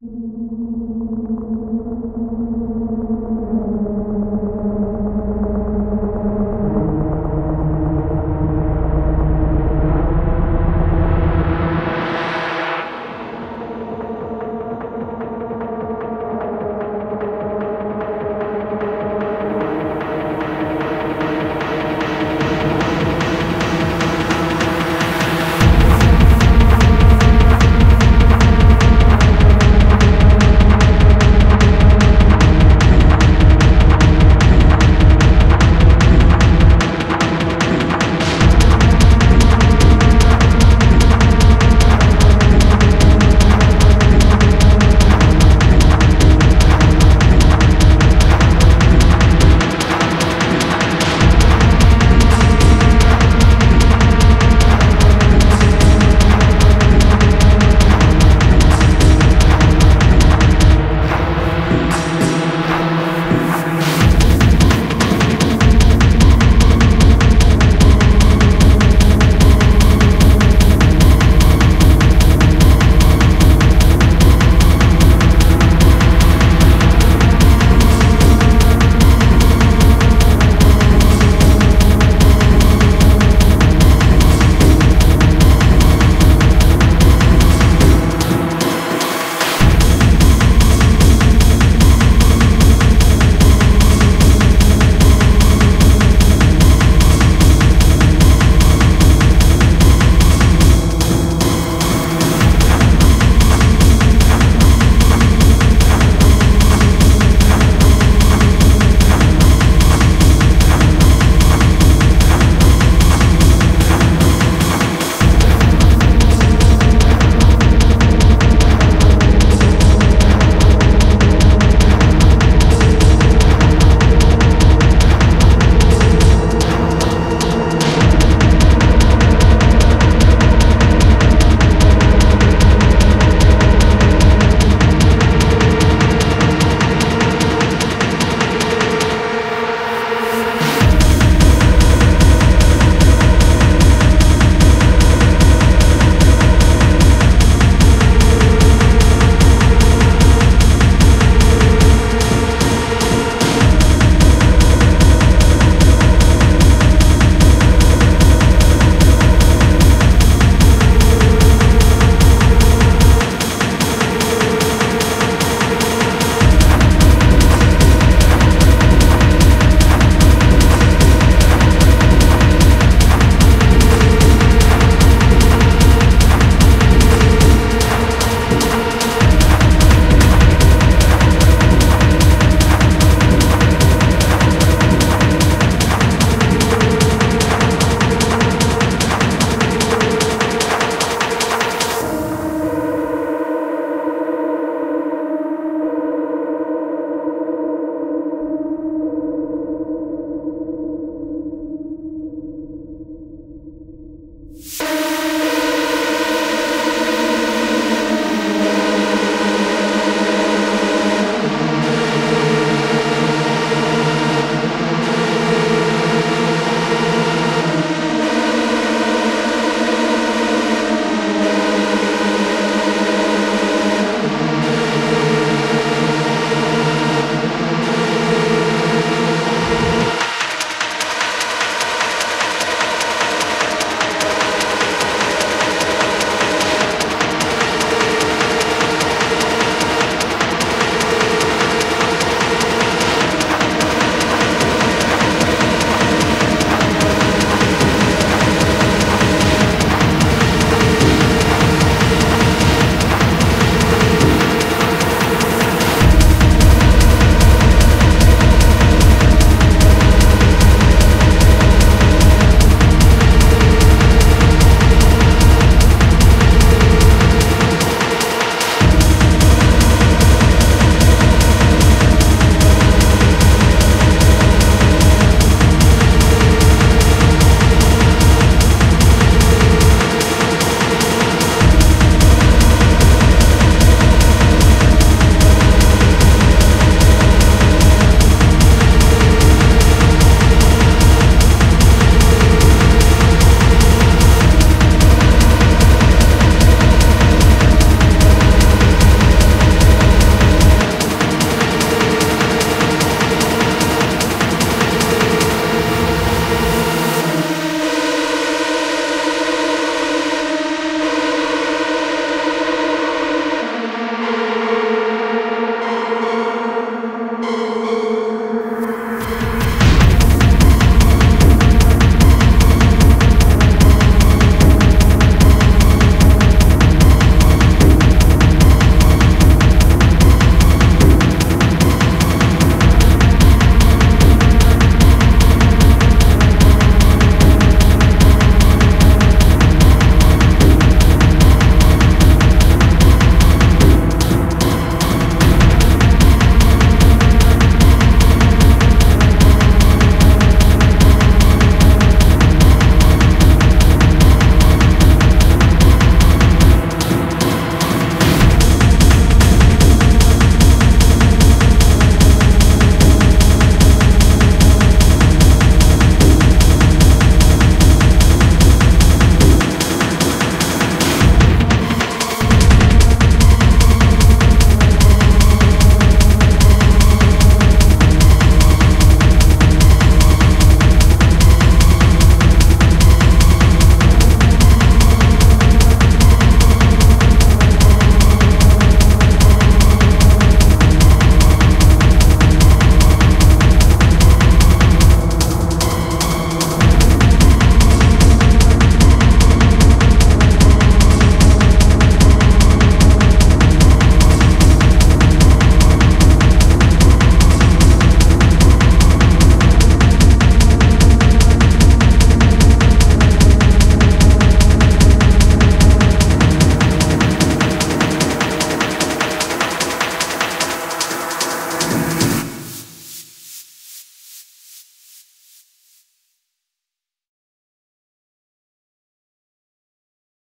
you